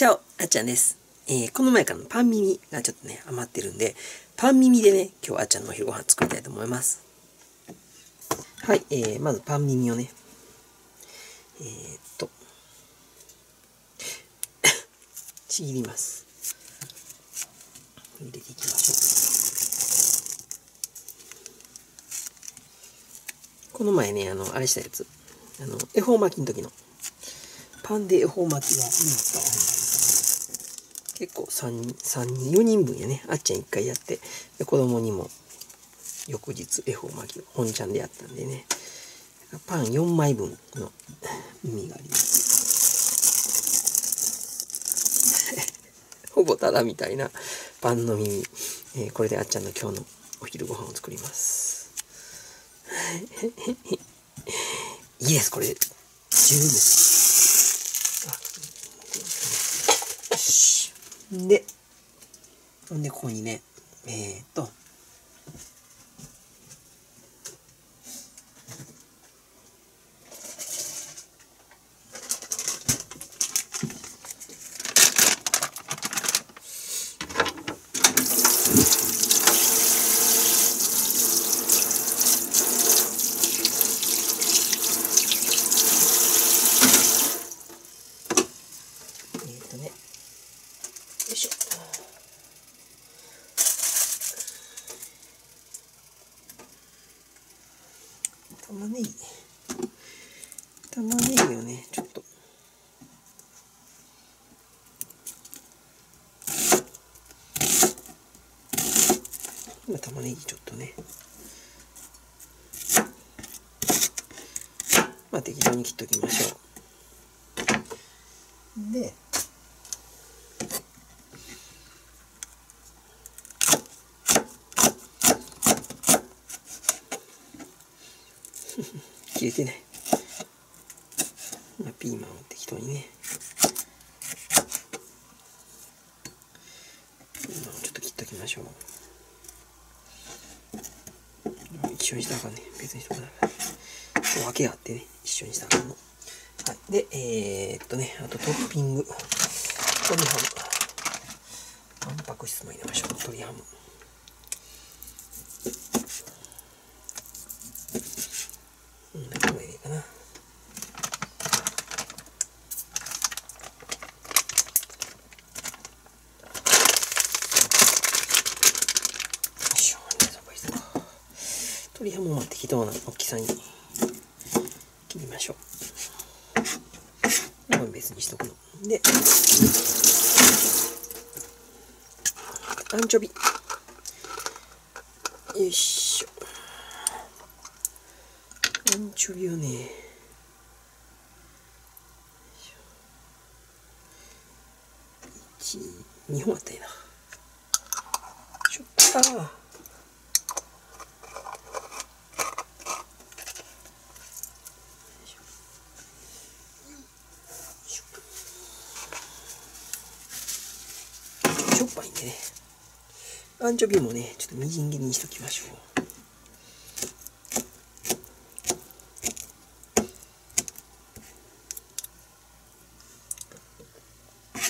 チャオ、あっちゃんです。えーこの前からのパン耳がちょっとね、余ってるんで、パン耳でね、今日あっちゃんのお昼ご飯作りたいと思います。はい、えー、まずパン耳をね、えー、っと、ちぎります。入れていきましょう。この前ね、あの、あれしたやつ、あの、恵方巻きの時の、パンで恵方巻きは今使わへん結構3、三4人分やね。あっちゃん1回やって、で子供にも翌日恵方巻きを本ちゃんでやったんでね。パン4枚分の耳があります。ほぼただみたいなパンの耳。えーこれであっちゃんの今日のお昼ご飯を作ります。いいです、これ。十分です。あよし。で、ほんで、ここにね、えー、っと、えー、っとね、よいしょ。玉ねぎ。玉ねぎをね、ちょっと。今玉ねぎちょっとね。まあ適当に切っときましょう。で、切れてない。まあ、ピーマンを適当にね。ピーマンをちょっと切っときましょう。一緒にしたらあかんね。別にしとかなあかん分けがあってね、一緒にしたらあかんの。はい。で、えー、っとね、あとトッピング。鶏ハム。タンパク質も入れましょう。鶏ハム。うん、これでいいかな。よいしょ、そこいっと鶏ハムは適当な大きさに切りましょう。これ別にしとくの。で、アンチョビ。よいしょ。アンチョビをね、一、二本あったらいいな。しょったー。しょっぱいんでね。アンチョビもね、ちょっとみじん切りにしときましょう。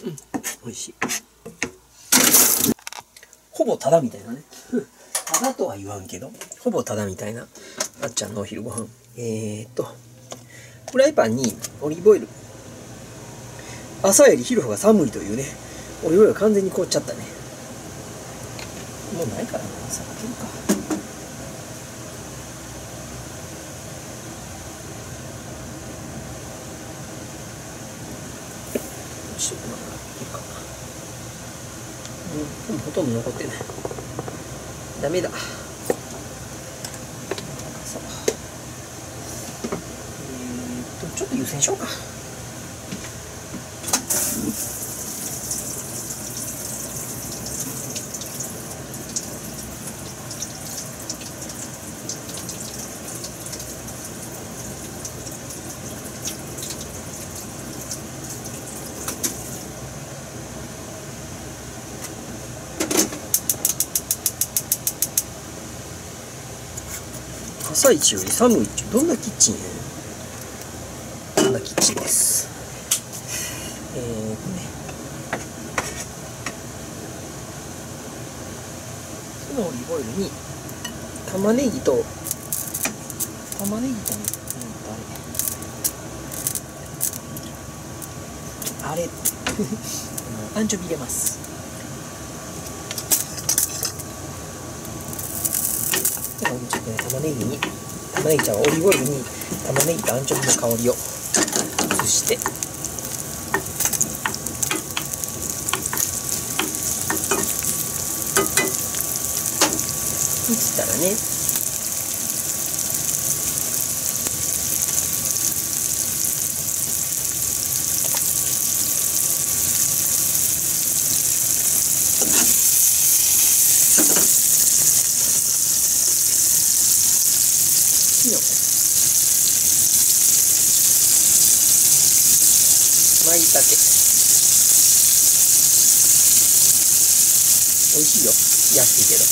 うん、美味しい。ほぼただみたいなね。ただとは言わんけど、ほぼただみたいな、あっちゃんのお昼ご飯。えー、っと、フライパンにオリーブオイル。朝より昼方が寒いというね、オリーブオイル完全に凍っちゃったね。もうないからな、さかけるか。よし、まあ、いいかな。うん、ほとんど残ってない。ダメだ。えーっと、ちょっと湯煎しようか。サムより寒いっどんなキッチンこんなキッチンですえーねそのオリーブオイルに玉ねぎと玉ねぎとねあれアンチョビ入れますちょっとね玉ねぎに玉ねぎちゃんはオリーブオイルに玉ねぎとアンチョビの香りを移して。移ったらね。きのこまいたけ。美味しいよ。安いけど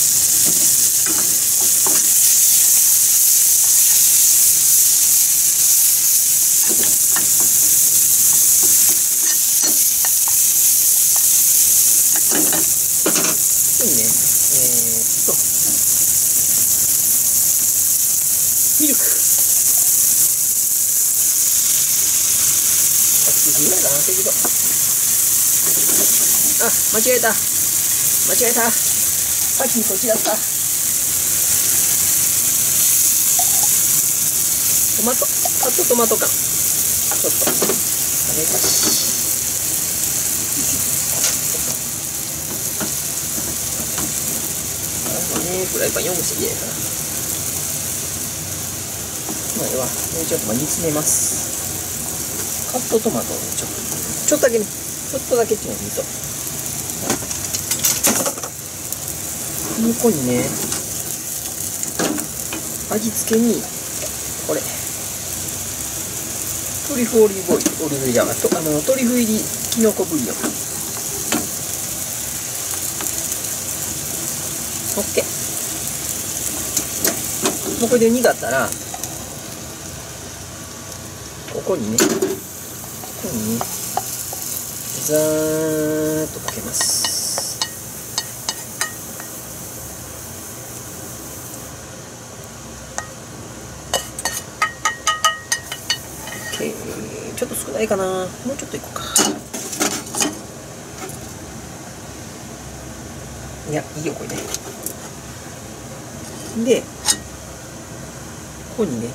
ここにねえー、っとミルク100ぐらいかな適度あ間違えた。間違えた。さっきこっちだった。トマト？カットトマト缶ちょっとあれか。しあねフライパン4個していいかな。まあ、ええわ。もうちょっとまあ煮詰めます。カットトマトをね、ちょっと、ちょっとだけね、ちょっとだけっていうのを見と。ここにね、味付けに、これ、トリュフオリーブオイル、オリーブじゃなとあの、トリュフ入りキノコブイヨン。オッケー。もうこれで煮だったら、ここにね、ここにね、ざーっとかけます。OK ちょっと少ないかな。もうちょっといこうか。いや、いいよ、これね。で、ここにね、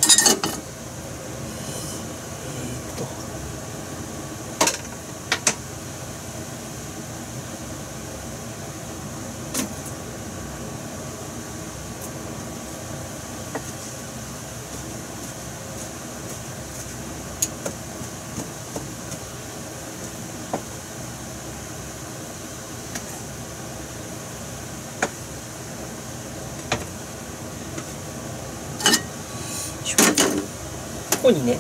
ここにね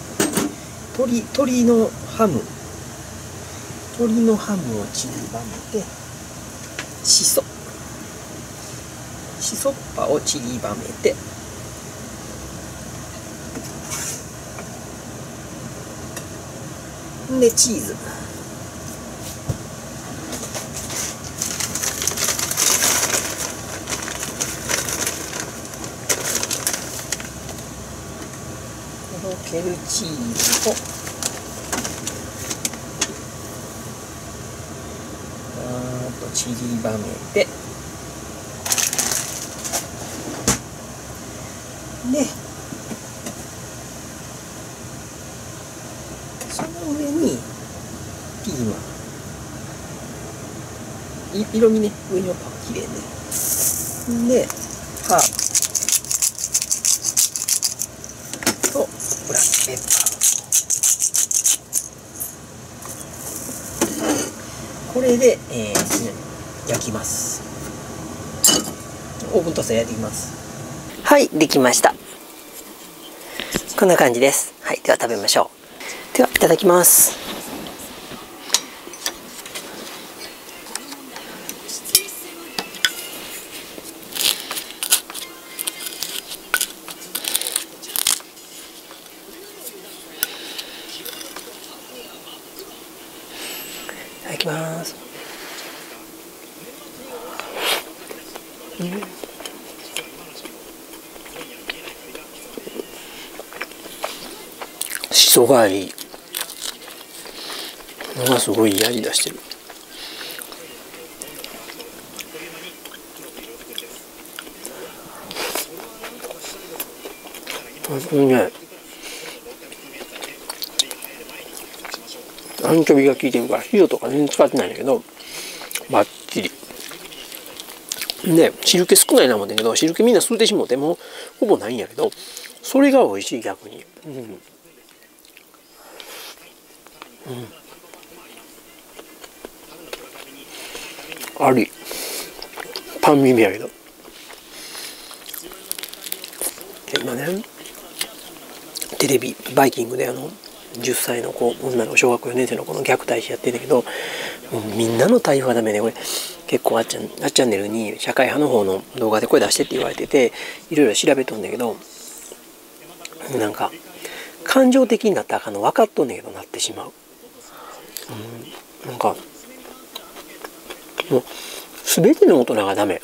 鶏鶏のハム。鶏のハムをちりばめてしそしそっぱをちりばめてでチーズ。とろけるチーズを。あーとちりばめてでその上にピーマン。い色味ね上のパンきれいね。でハーブとブラックペッパーこれで、えー、焼きます。オーブントースター焼いていきます。はいできました。こんな感じです。はいでは食べましょう。ではいただきます。きます、うん、しそがいい。のがすごいやりだしてる。うん、ね。アンチョビが効いてるから塩とか全然使ってないんだけどバッチリ。で汁気少ないな思ってんけど汁気みんな吸うてしもうてもほぼないんやけどそれが美味しい逆に。うん。うん。あり。パン耳やけど。今ねテレビバイキングであの10歳の子女の小学4年生の子の虐待死やってんだけどみんなの対応がダメでこれ結構あっちゃんあっチャンネルに社会派の方の動画で声出してって言われてていろいろ調べとんだけどなんか感情的になったらあかんの分かっとんねんけどなってしまう、うん、なんかもう全ての大人がダメ、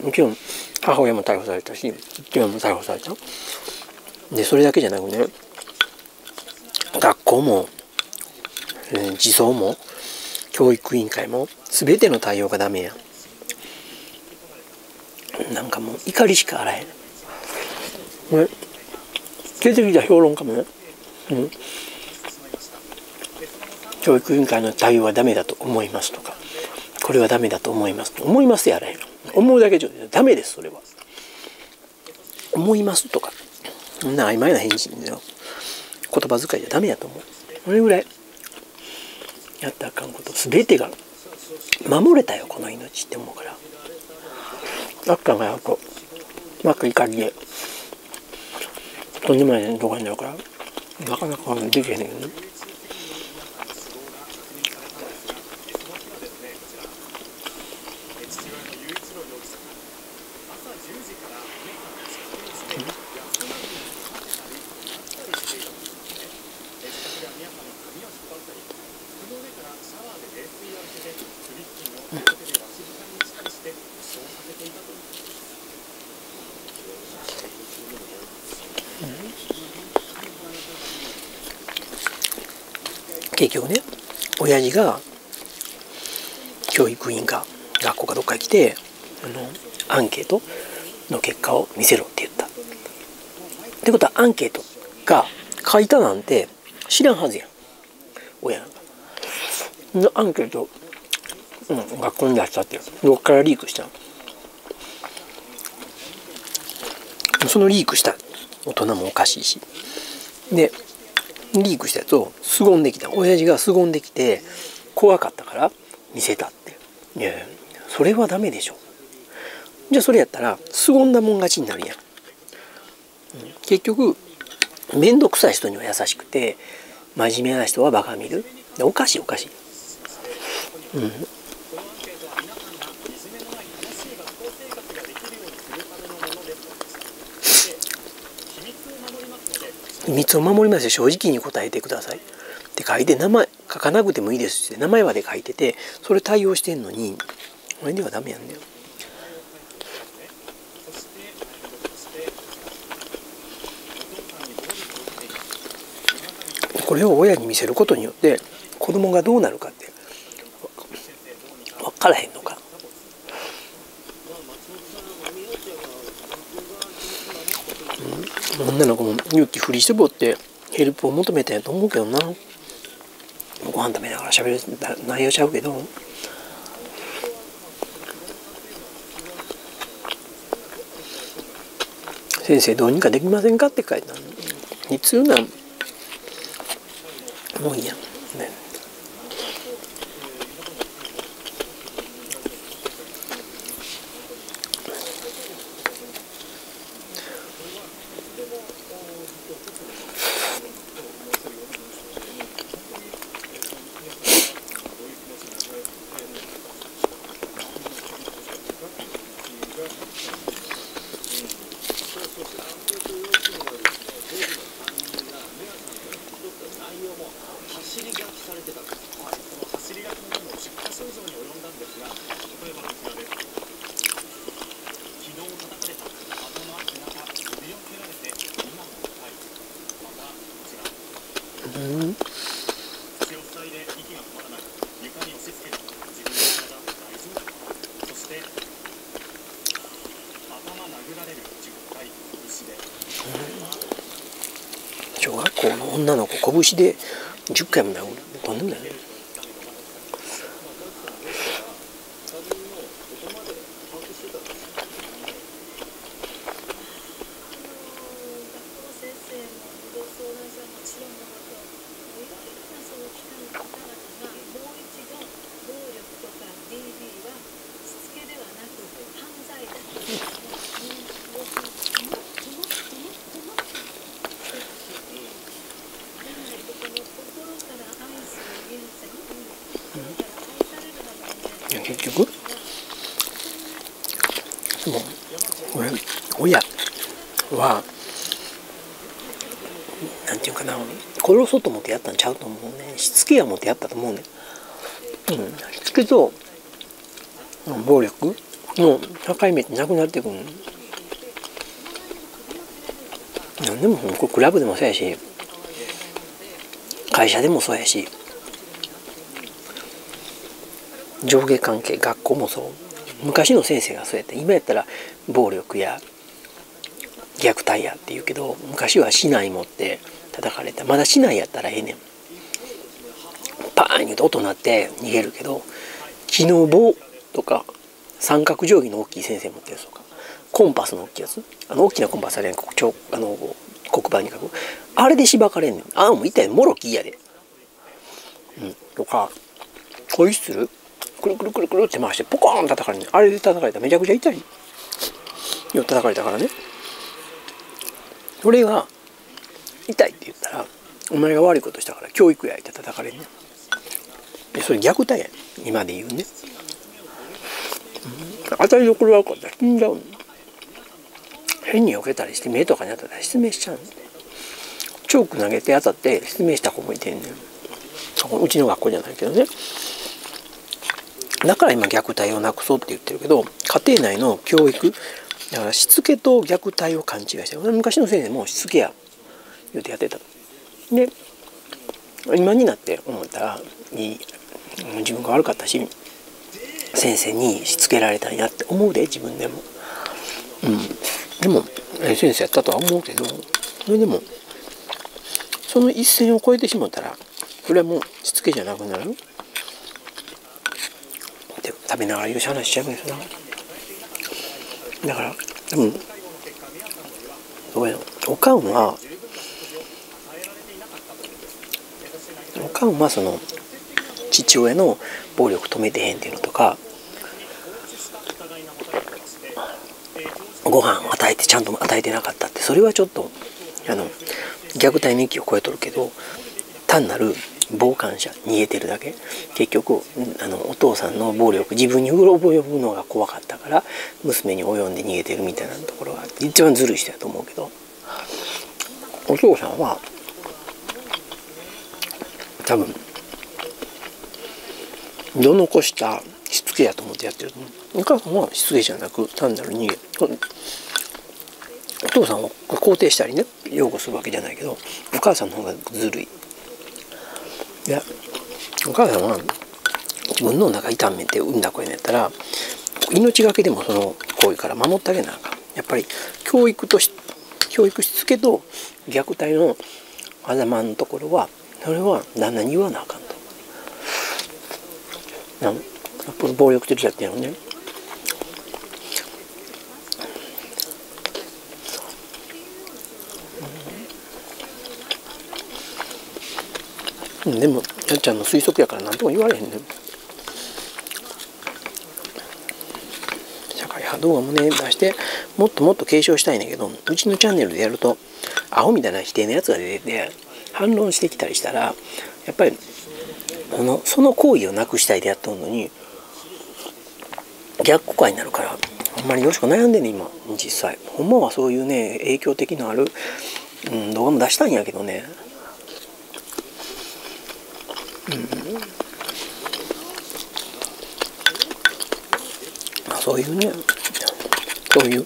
うん、もちろん母親も逮捕されたし父親も逮捕された。でそれだけじゃなくね学校も、うん、児相も教育委員会も全ての対応がダメや。なんかもう怒りしかあらへん。ね。出てきた評論家もね、うん、教育委員会の対応はダメだと思いますとかこれはダメだと思いますと思いますやらへん。思うだけじゃダメですそれは。思いますとか。そんな曖昧な返事の言葉遣いじゃダメやと思う。それぐらいやったらあかんこと。全てが守れたよこの命って思うから。あっかんがやっとうまくいかんでとんでもないとこになるから。なかなかできへんねんけどね結局ね親父が教育委員か学校かどっかに来てあのアンケートの結果を見せろって言った。ってことはアンケートが書いたなんて知らんはずやん。親なんか。のアンケート、うん、学校に出したってどっからリークしたそのリークした。大人もおかしいし。でリークしたやつを凄んできた。親父が凄んできて怖かったから見せたって。いやそれはダメでしょ。じゃあそれやったら凄んだもん勝ちになるやん、結局面倒くさい人には優しくて真面目な人はバカ見る。おかしいおかしい。うん。秘密を守りますよ。正直に答えてください。って書いて名前書かなくてもいいですって名前まで書いててそれ対応してんのにこれではダメやんだよ。これを親に見せることによって子供がどうなるかって分からへんのか女の子も勇気振り絞ってヘルプを求めてやと思うけどな。ご飯食べながら喋る内容ちゃうけど。先生どうにかできませんかって書いたのに通なもういいや。ん走り書きされてたんです、はい、この走り書きの文を10か所以上に及んだんですが例えばこちらです昨日叩かれた頭背中首を蹴られて今も痛いまたこちら口を塞いで息が止まらない床に押し付ける自分の体大丈夫そして頭殴られる10回牛で、うん小学校の女の子拳でもないね結局でも俺親はなんていうかな殺そうと思ってやったんちゃうと思うねしつけや思ってやったと思うねうん。しつけと暴力の境目ってなくなってくる何でもこれクラブでもそうやし会社でもそうやし上下関係学校もそう。昔の先生がそうやって今やったら暴力や虐待やって言うけど昔は市内持って叩かれた。まだ市内やったらええねん。パーン言うと音鳴って逃げるけど木の棒とか三角定規の大きい先生持ってるやつとかコンパスの大きいやつ。あの大きなコンパスあれやんあの黒板に書く。あれでしばかれんねん。ああもう痛いもろきやで。うん。とかホイッスルくるくるくるくるって回してポコーン叩かれるあれで叩かれた。らめちゃくちゃ痛い。よ叩かれたからね。それが痛いって言ったらお前が悪いことしたから教育やって叩かれるねでそれ虐待や今で言うね、当たりどころ悪かったら死んじゃう変に避けたりして目とかに当たったら失明しちゃうんでチョーク投げて当たって失明した子もいてんねん。うちの学校じゃないけどね。だから今虐待をなくそうって言ってるけど家庭内の教育だからしつけと虐待を勘違いして昔の先生もしつけや言うてやってた。で今になって思ったらいい自分が悪かったし先生にしつけられたんやって思うで自分でも。うん。でも先生やったとは思うけどそれでもその一線を越えてしまったらそれはもうしつけじゃなくなる。食べながら許し話しちゃうんですな。だから多分ごめん。おかんはおかんはその父親の暴力止めてへんっていうのとかご飯与えてちゃんと与えてなかったってそれはちょっとあの虐待の域を超えとるけど単なる傍観者逃げてるだけ。結局あのお父さんの暴力自分に及ぶのが怖かったから娘に及んで逃げてるみたいなところが一番ずるい人やと思うけど。お父さんは多分どのこしたしつけやと思ってやってると思う。お母さんはしつけじゃなく単なる逃げ。お父さんを肯定したりね擁護するわけじゃないけどお母さんの方がずるい。いやお母さんは自分の中痛めて産んだ子やったら命がけでもその行為から守ってあげなあかんやっぱり教育とし教育しつけと虐待の狭間のところはそれは旦那に言わなあかんと。なやっぱり暴力的だっていうのねでもやっちゃんの推測やから何とも言われへんねん。社会派動画もね出してもっともっと継承したいんだけどうちのチャンネルでやるとアホみたいな否定のやつが出てて反論してきたりしたらやっぱりこのその行為をなくしたいでやっとんのに逆効果になるからあんまりよしく悩んでね今実際。ほんまはそういうね影響的のある、うん、動画も出したんやけどね。まあ、そういうね。そういう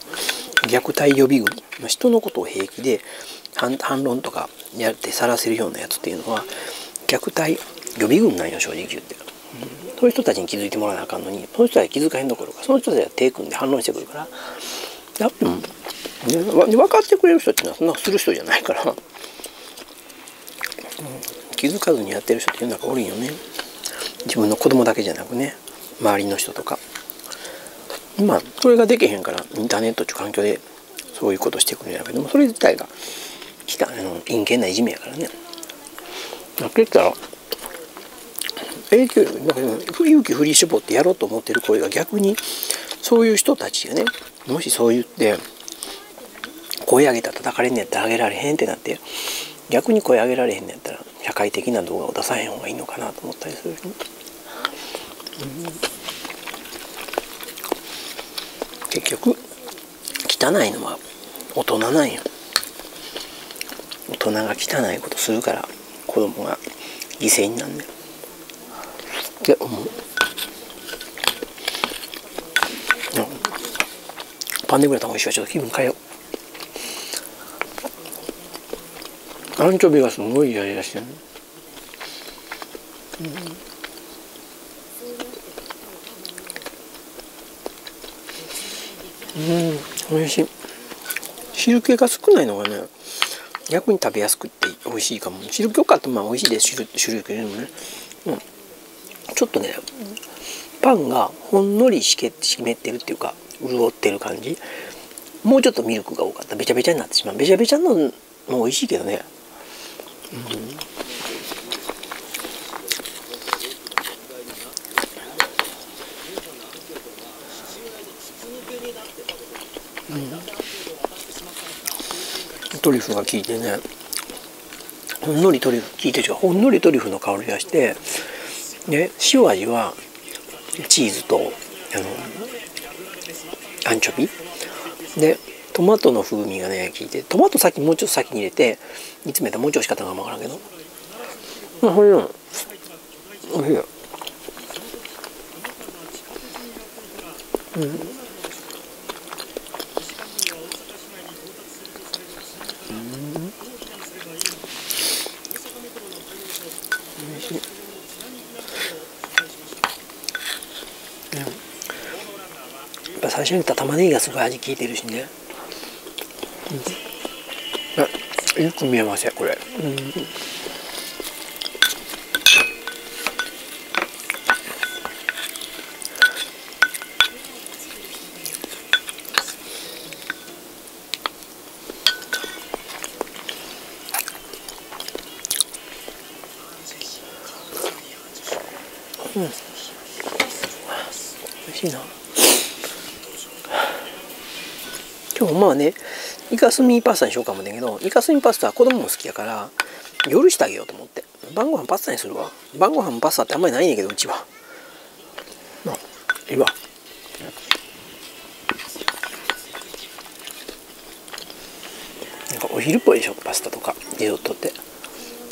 虐待予備軍、ま、人のことを平気で反論とかやって晒せるようなやつっていうのは虐待予備軍なんよ正直言って、うん、そういう人たちに気づいてもらわなあかんのにその人たち気づかへんどころかその人たちは手組んで反論してくるからやっぱ、ね、分かってくれる人っていうのはそんなする人じゃないから。気づかずにやってる人っていうのが多いよね。自分の子供だけじゃなくね周りの人とか。まあそれができへんからインターネットっていう環境でそういうことしてくるんやけどもそれ自体が来たあの陰険ないじめやからね。だけたら影響だか勇気振り絞ってやろうと思ってる声が逆にそういう人たちがね。もしそう言って声上げたら叩かれんねやったら上げられへんってなって逆に声上げられへんねやったら社会的な動画を出さへん方がいいのかなと思ったりする、うん、結局汚いのは大人なんよ大人が汚いことするから子供が犠牲になんねん。って思う。パンでくれた美味しいわちょっと気分変えよう。アンチョビがすごいやりだしてる、うん、美味しい。汁気が少ないのがね逆に食べやすくて美味しいかも。汁気かってまあ美味しいです。汁汁気でもね、うん、ちょっとねパンがほんのりしけ湿ってるっていうか潤ってる感じ。もうちょっとミルクが多かった。べちゃべちゃになってしまう。べちゃべちゃのも美味しいけどね、トリュフが効いてね。ほんのりトリュフ効いてるほんのりトリュフの香りがしてで塩味はチーズとあのアンチョビ？でトマトの風味がね効いてトマト先もうちょっと先に入れて煮詰めたらもうちょい仕方が分からんけど。まあこれでもおいしいよ。うん。最初に言った玉ねぎがすごい味効いてるしね、うん、いい組み合わせこれ、うん、うん、美味しいな。今日まあねイカスミパスタにしようかもだけどイカスミパスタは子供も好きやから夜してあげようと思って。晩ご飯パスタにするわ。晩ご飯パスタってあんまりないねんけどうちは。あいいわ。なんかお昼っぽいでしょパスタとか。リゾットって。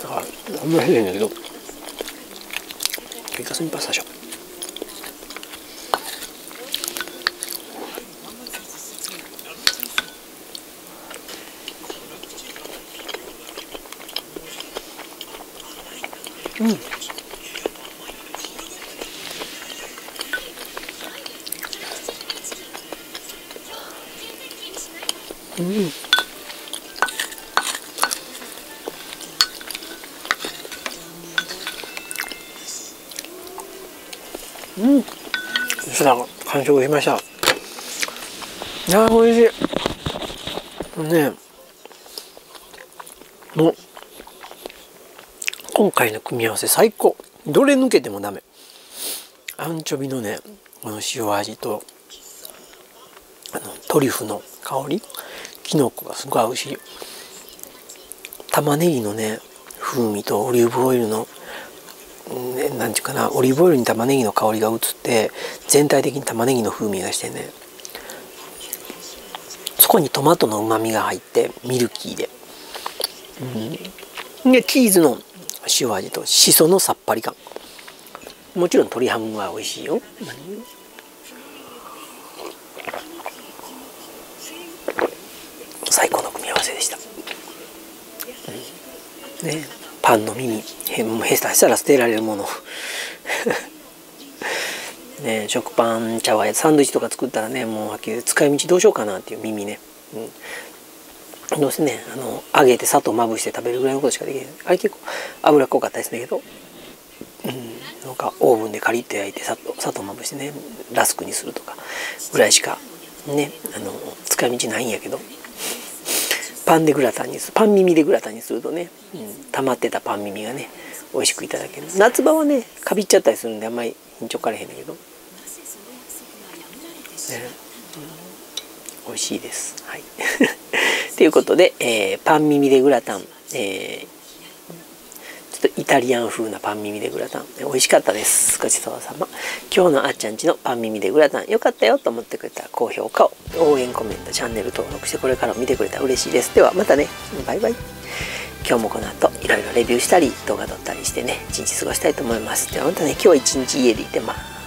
だからあんまり変んだけど。イカスミパスタでしょうん。うん。うん。そら完食しました。いや美味しい。ねもう今回の組み合わせ最高。どれ抜けてもダメ。アンチョビのねこの塩味とあのトリュフの香り。きのこがすごい合うし玉ねぎのね風味とオリーブオイルの何て言うかなオリーブオイルに玉ねぎの香りが移って全体的に玉ねぎの風味がしてね。そこにトマトのうまみが入ってミルキーで、うん、でチーズの塩味としそのさっぱり感。もちろん鶏ハムは美味しいよ。最高の組み合わせでした、うん、ね。パンの耳へへしたしたら捨てられるもの。ね。食パン茶葉やサンドイッチとか作ったらねもうはっきり使い道どうしようかなっていう耳ね、うん、どうせねあの揚げて砂糖まぶして食べるぐらいのことしかできないあれ結構脂っこかったですねけど。うん。なんかオーブンでカリッと焼いて砂糖砂糖まぶしてねラスクにするとかぐらいしかねあの使い道ないんやけど。パンでグラタンにする。パン耳でグラタンにするとね、うん、溜まってたパン耳がね美味しくいただける。夏場はねかびっちゃったりするんであんまり緊張かれへんだけど、ね。うん、美味しいです。はい。ということで、えー、パン耳でグラタン、えーちょっとイタリアン風なパン耳でグラタン。美味しかったですごちそうさま。今日のあっちゃんちのパン耳でグラタン。良かったよと思ってくれたら高評価を応援コメントチャンネル登録してこれからも見てくれたら嬉しいです。ではまたね。バイバイ。今日もこの後いろいろレビューしたり動画撮ったりしてね一日過ごしたいと思います。ではまたね。今日一日家でいてます